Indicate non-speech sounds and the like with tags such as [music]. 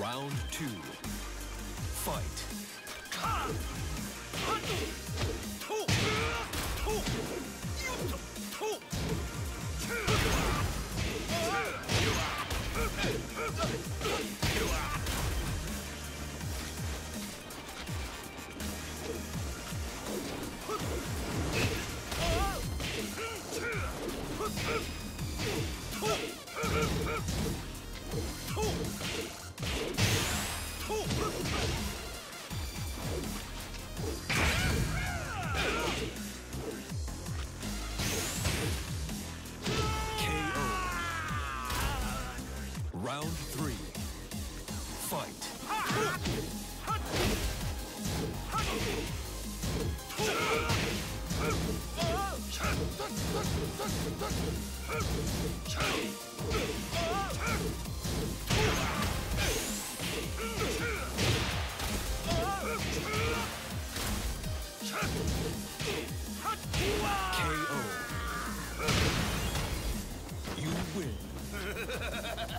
Round two. Fight. [laughs] Round three. Fight. KO. You win. [laughs]